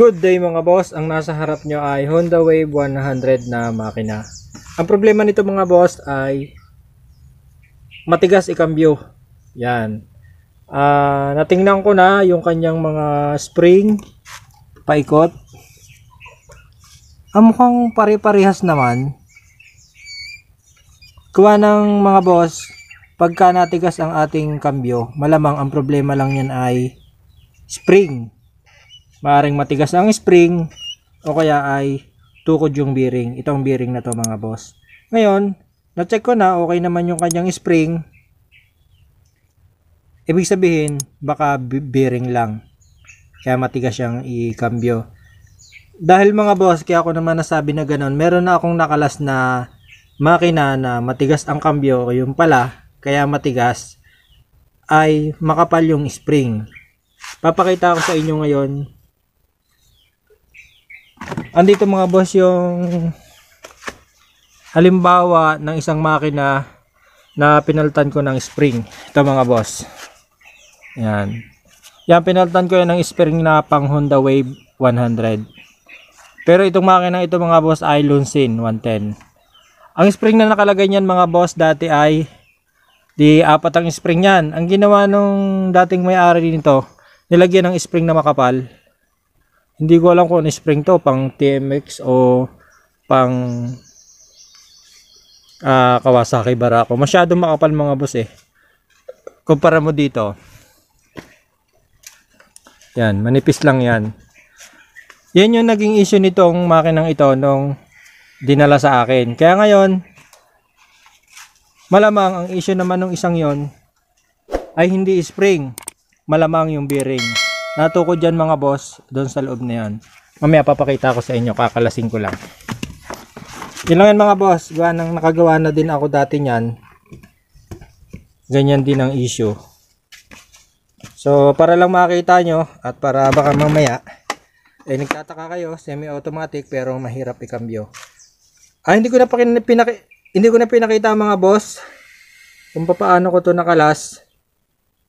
Good day mga boss, ang nasa harap nyo ay Honda Wave 100 na makina. Ang problema nito mga boss ay matigas ikambyo. Yan. Ah, natingnan ko na yung kanyang mga spring paikot. Ang mukhang pare-parehas naman. Kuha ng mga boss, pagka natigas ang ating kambyo, malamang ang problema lang yan ay spring maaring matigas ang spring o kaya ay tukod yung bearing. Itong bearing na to mga boss. Ngayon, na-check ko na okay naman yung kanyang spring. Ibig sabihin, baka bearing lang. Kaya matigas siyang ikambyo. Dahil mga boss, kaya ako naman nasabi na ganun, meron na akong nakalas na makina na matigas ang kambyo, yung pala, kaya matigas, ay makapal yung spring. Papakita ko sa inyo ngayon andito mga boss yung halimbawa ng isang makina na pinaltan ko ng spring. Ito mga boss. Yan. Yan pinaltan ko yan ng spring na pang Honda Wave 100 pero itong makina ito mga boss ay Lunsin 110 ang spring na nakalagay niyan mga boss dati ay di apat ang spring yan ang ginawa nung dating may-ari nito nilagyan ng spring na makapal hindi ko alam kung ano spring to, pang TMX o pang uh, Kawasaki Barako. Masyado makapal mga boss eh. Kumpara mo dito. Yan, manipis lang yan. Yan yung naging issue nitong makinang ito nung dinala sa akin. Kaya ngayon, malamang ang issue naman ng isang yon ay hindi spring. Malamang yung bearing. Natukod dyan mga boss, doon sa loob na yan. Mamaya papakita ko sa inyo, kakalasing ko lang. Yun lang yan mga boss, gawa nang nakagawa na din ako dati niyan. Ganyan din ang issue. So, para lang makita nyo, at para baka mamaya, eh nagtataka kayo, semi-automatic pero mahirap ikambyo. Ah, hindi ko na pinaki hindi ko na pinakita mga boss kung paano ko to nakalas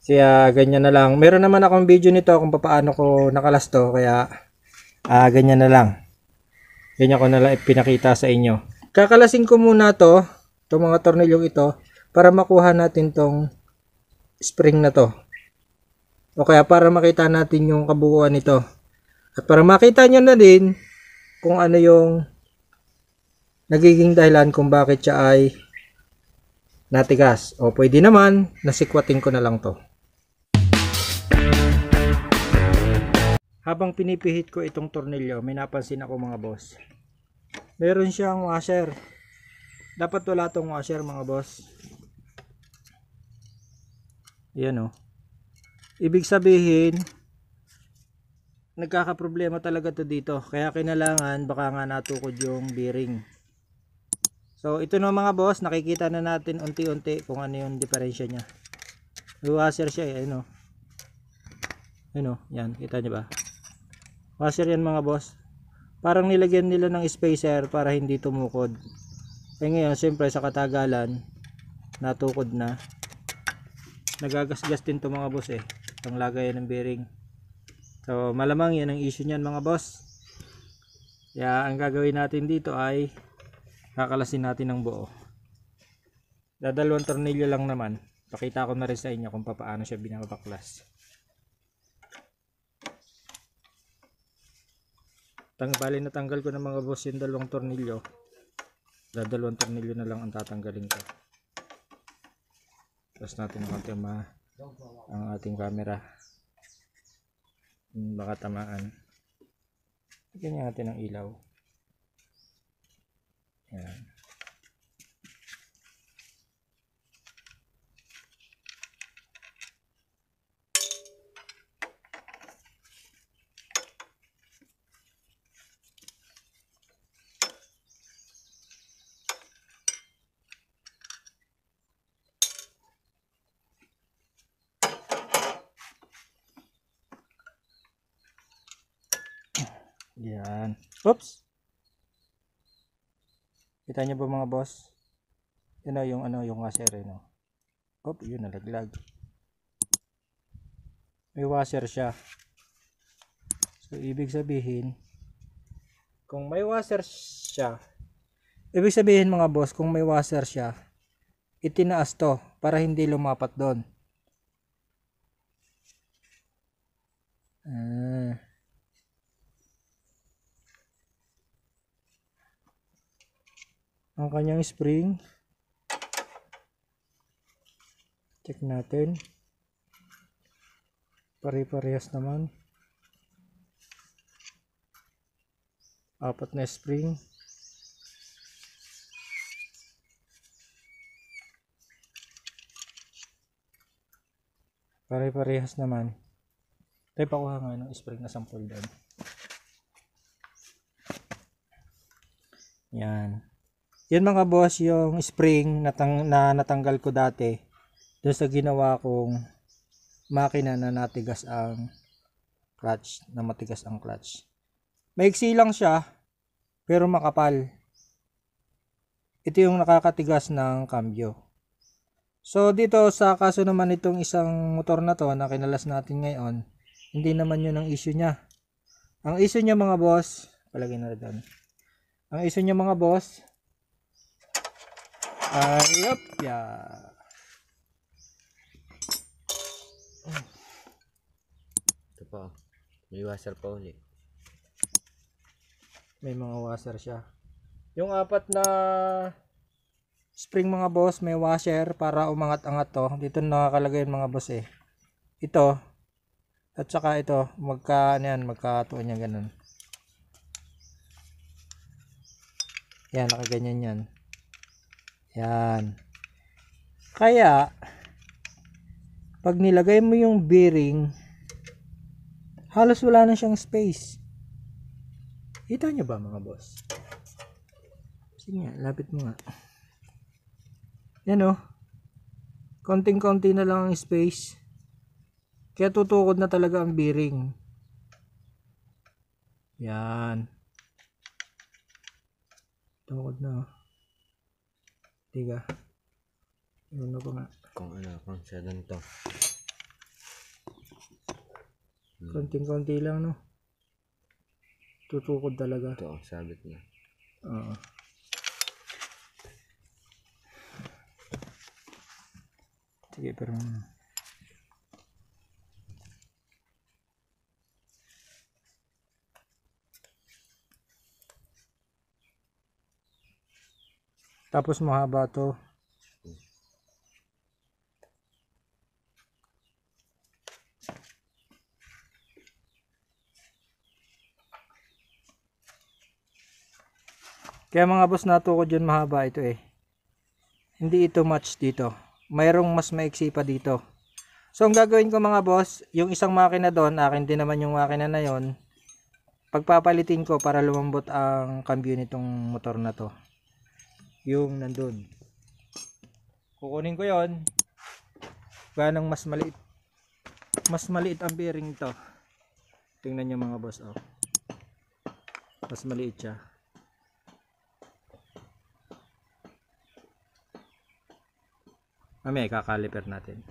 kaya ganyan na lang. Meron naman akong video nito kung paano ko nakalasto. Kaya uh, ganyan na lang. Ganyan ko na lang ipinakita sa inyo. Kakalasin ko muna to. Itong mga tornilyong ito. Para makuha natin tong spring na to. O kaya para makita natin yung kabuuan nito. At para makita nyo na din kung ano yung nagiging dahilan kung bakit siya ay natigas. O pwede naman, nasikwatin ko na lang to. Habang pinipihit ko itong tornilyo, may napansin ako mga boss. Meron siyang washer. Dapat wala tong washer mga boss. Yan o. Oh. Ibig sabihin, nagkakaproblema talaga to dito. Kaya kinalangan, baka nga natukod yung bearing. So, ito na mga boss, nakikita na natin unti-unti kung ano yung diferensya niya. Washer siya eh, ano. Ano, yan, kita niyo ba? Washer yan mga boss. Parang nilagyan nila ng spacer para hindi tumukod. Eh ngayon siyempre sa katagalan natukod na. Nagagasgas din to mga boss eh ang lagay ng bearing. So malamang yan ang issue niyan mga boss. Kaya ang gagawin natin dito ay kakalasin natin ng buo. Dadalawang tornilyo lang naman. Pakita ko na rin sa inyo kung paano siya binabaklas Tang bali natanggal ko ng mga boss yung dalawang tornilyo. Dadalawang tornilyo na lang ang tatanggalin ko. Tapos natin konti ma ang ating camera. Hmm, baka tamaan. Ganyan natin ang ilaw. Yan. Yan. Oops. Kita niyo ba mga boss? Yan na yung ano, yung washer eh, no? Oop, yun nalaglag. May washer siya. So, ibig sabihin, kung may washer siya, ibig sabihin mga boss, kung may washer siya, itinaas to para hindi lumapat doon. Ang kanyang spring. Check natin. Pare-parehas naman. Apat na spring. Pare-parehas naman. Tayo pakuha nga ng spring na sample doon. Yan. Yan mga boss, yung spring natang, na natanggal ko dati doon sa ginawa kong makina na natigas ang clutch, na matigas ang clutch. Maiksi lang siya, pero makapal. Ito yung nakakatigas ng cambio. So dito sa kaso naman itong isang motor na to na kinalas natin ngayon, hindi naman yun ang issue niya. Ang issue niya mga boss, palagay na doon. Ang issue niya mga boss, ay, yup, yeah. Ito pa. May washer pa ulit. May mga washer siya. Yung apat na spring mga boss, may washer para umangat-angat to. Dito nakakalagay yung mga boss eh. Ito. At saka ito, magka, ano yan, magkatuon niya ganun. Yan, nakaganyan yan. Yan. Kaya, pag nilagay mo yung bearing, halos wala na siyang space. Kita nyo ba mga boss? Sige nga, lapit mo nga. Yan o. Konting-konti na lang ang space. Kaya tutukod na talaga ang bearing. Yan. Tukod na. Tiga. Ano pa nga. Kung ano, kung siya doon to. Konting-konti lang no. Tutukod talaga. Ito, ang sabit niya. Oo. Sige, pero... Tapos mahaba to. Kaya mga boss natukod yun mahaba ito eh. Hindi ito match dito. Mayroong mas maiksi pa dito. So ang gagawin ko mga boss, yung isang makina doon, akin din naman yung makina na yon. Pagpapalitin ko para lumambot ang cambio nitong motor na to. Yung nandun. Kukunin ko yon. Ganang mas maliit. Mas maliit ang bearing to. Tingnan nyo mga boss oh. Mas maliit siya. Mamaya kakaliper natin.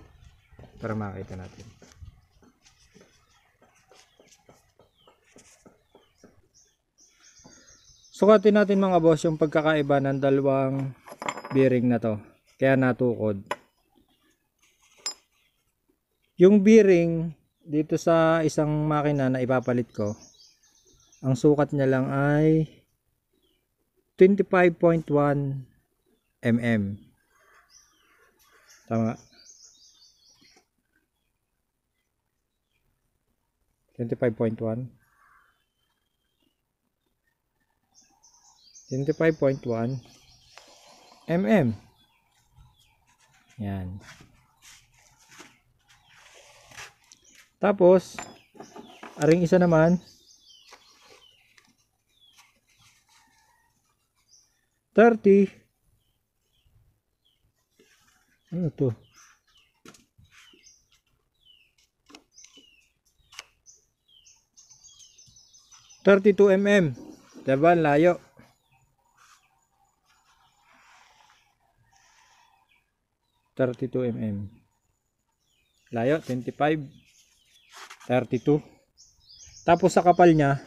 Para makita natin. Sukatin natin mga boss yung pagkakaiba ng dalawang bearing na to. Kaya natukod. Yung bearing dito sa isang makina na ipapalit ko, ang sukat niya lang ay 25.1 mm. Tama. 25.1 25.1 mm. Yan. Tapos, aring isa naman, 30 ano to? Thirty-two mm. Diba? Layo. Thirty-two mm. Layo, 25. 32. Tapos sa kapal niya,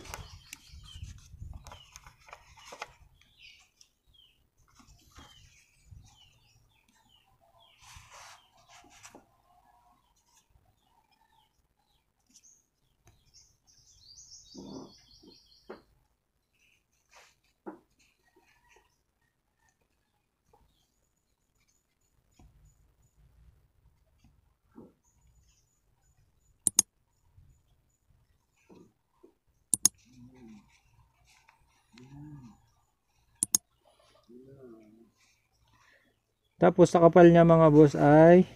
tapos sa kapal niya mga boss ay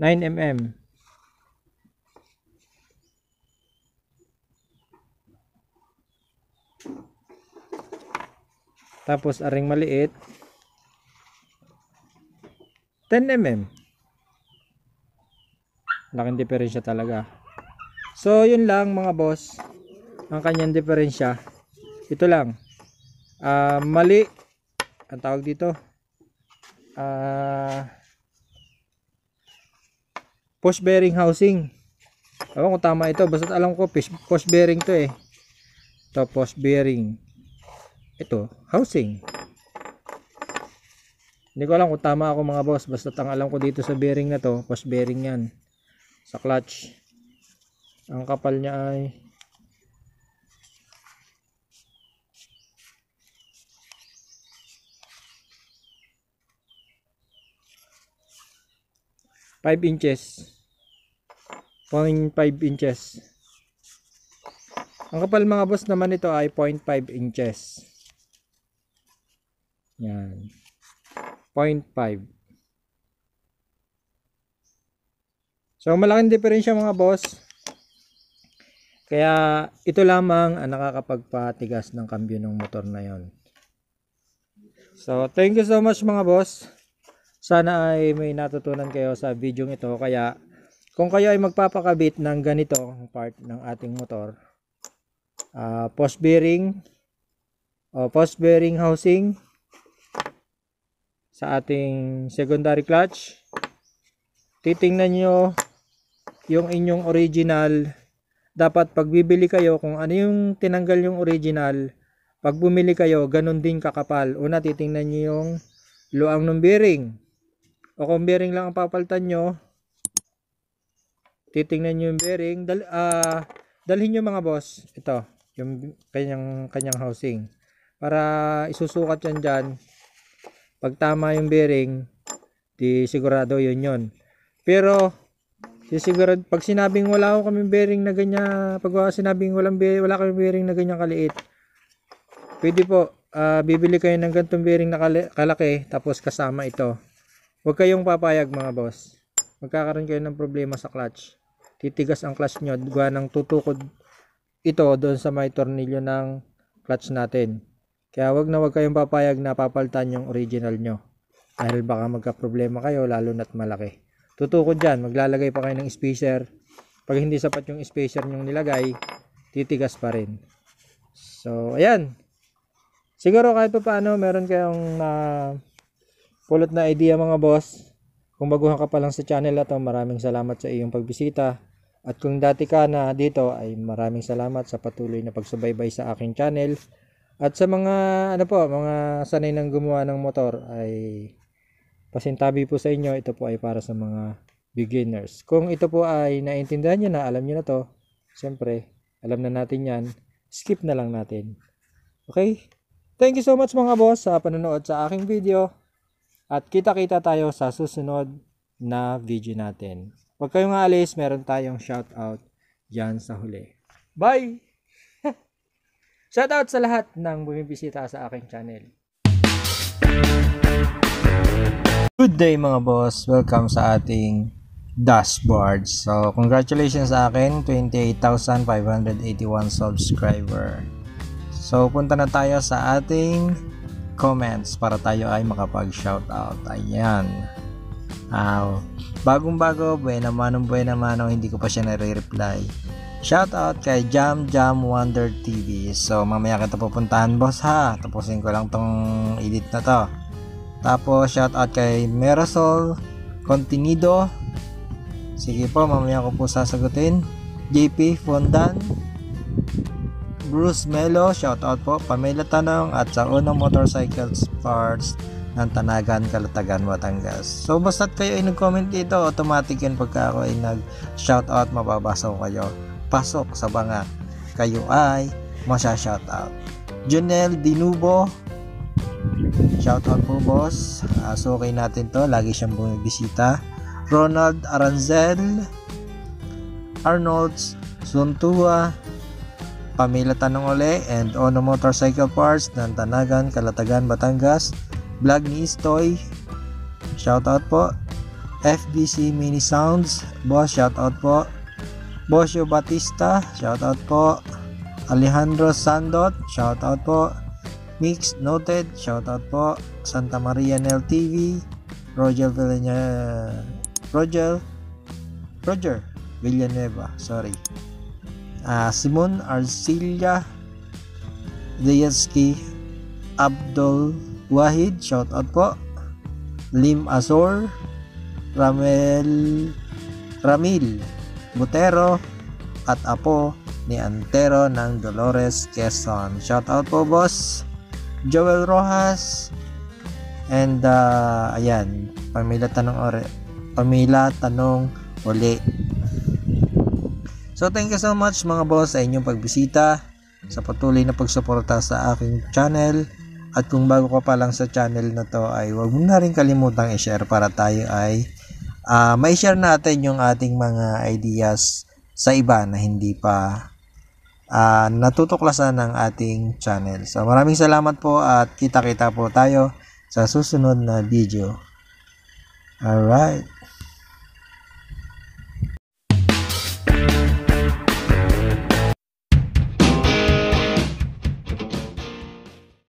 Nine mm. Tapos aring maliit 10 mm. Laking diferensya talaga. So, yun lang mga boss. Ang kanyang diferensya. Ito lang. Ah, mali. Ang tawag dito. Ah, post bearing housing. Ewan kung tama ito. Basta alam ko post bearing to eh. Ito post bearing. Ito, housing. Hindi ko alam kung tama ako mga boss. Basta ang alam ko dito sa bearing na to, post bearing yan. Sa clutch. Ang kapal niya ay Five inches. 0.5 inches. Ang kapal mga boss naman ito ay 0.5 inches. Yan. 0.5. So malaking diferensya mga boss. Kaya ito lamang ang nakakapagpatigas ng kambyo ng motor na yon. So thank you so much mga boss. Sana ay may natutunan kayo sa video ito. Kaya kung kayo ay magpapakabit ng ganito part ng ating motor, ah, post bearing o post bearing housing sa ating secondary clutch, titingnan nyo yung inyong original. Dapat pag bibili kayo, kung ano yung tinanggal yung original, pag bumili kayo, ganun din kakapal. Una, titingnan nyo yung luang ng bearing. O kung bearing lang ang papalitan nyo, titingnan nyo yung bearing. Dal, ah, dalhin nyo mga boss. Ito, yung kanyang, kanyang housing. Para isusukat yan dyan. Pag tama yung bearing, di sigurado yun yun. Pero, sisigurad, pag sinabing wala ako kami bearing na ganyan, pag sinabing walang bearing, wala kami bearing na ganyan kaliit, pwede po, ah, bibili kayo ng gantong bearing na kalaki, tapos kasama ito. Huwag kayong papayag mga boss. Magkakaroon kayo ng problema sa clutch. Titigas ang clutch nyo, gawa ng tutukod ito doon sa may tornilyo ng clutch natin. Kaya wag na wag kayong papayag na papalitan yung original nyo. Dahil baka magka-problema kayo lalo na't malaki. Tutukod dyan, maglalagay pa kayo ng spacer. Pag hindi sapat yung spacer nyong nilagay, titigas pa rin. So, ayan. Siguro kahit pa paano, meron kayong na pulot na idea mga boss. Kung baguhan ka pa lang sa channel na to, maraming salamat sa iyong pagbisita. At kung dati ka na dito, ay maraming salamat sa patuloy na pagsubaybay sa aking channel. At sa mga ano po, mga sanay nang gumawa ng motor ay pasintabi po sa inyo, ito po ay para sa mga beginners. Kung ito po ay naintindihan niyo na, alam niyo na to, siyempre, alam na natin yan, skip na lang natin. Okay? Thank you so much mga boss sa panonood sa aking video. At kita-kita tayo sa susunod na video natin. Huwag kayong aalis, meron tayong shoutout dyan sa huli. Bye! Shoutout sa lahat ng bumibisita sa aking channel. Good day mga boss. Welcome sa ating dashboard. So, congratulations sa akin. 28,581 subscriber. So, punta na tayo sa ating comments para tayo ay makapag-shoutout. Ayan. Uh, bagong-bago, buena manong buena manong, hindi ko pa siya nare-reply. Shoutout kay Jam Jam Wonder TV. So, mamaya kita pupuntahan, boss ha. Tapusin ko lang tong edit na to. Tapos, shoutout kay Merosol Contenido. Sige po, mamaya ko po sasagutin. JP Fondan. Bruce Melo, shout out po. Pamela Tanong at sa Uno Motorcycles Parts ng Tanagan, Kalatagan, Batangas. So basta't kayo ay nag-comment dito, automatic yan pagka ako ay nag-shout out, mababasa ko kayo. Pasok sa banga. Kayo ay masya-shout out. Junel Dinubo, shout out po boss. Uh, so okay natin to, lagi siyang bumibisita. Ronald Aranzel, Arnold Suntua, Pamela Tanong Ole, and Ono Motorcycle Parts ng Tanagan, Kalatagan, Batangas. Vlog ni Istoy, shoutout po. FBC Mini Sounds, boss, shoutout po. Bosio Batista, shoutout po. Alejandro Sandot, shoutout po. Mix Noted, shoutout po. Santa Maria Nel TV, Roger Villanueva, Roger, Roger Villanueva, sorry. Ah, Simon Arcilia, Dietsky, Abdul Wahid, shout out po. Lim Azor, Ramel, Ramil, Butero, at Apo ni Antero ng Dolores Quezon. Shout out po boss. Joel Rojas, and uh, ayan, Pamila Tanong Ore, Pamila Tanong Uli. So thank you so much mga boss sa inyong pagbisita, sa patuloy na pagsuporta sa aking channel. At kung bago ka pa lang sa channel na to ay huwag mo na rin kalimutang i-share para tayo ay uh, may share natin yung ating mga ideas sa iba na hindi pa uh, natutuklasan ng ating channel. So maraming salamat po at kita-kita po tayo sa susunod na video. Alright.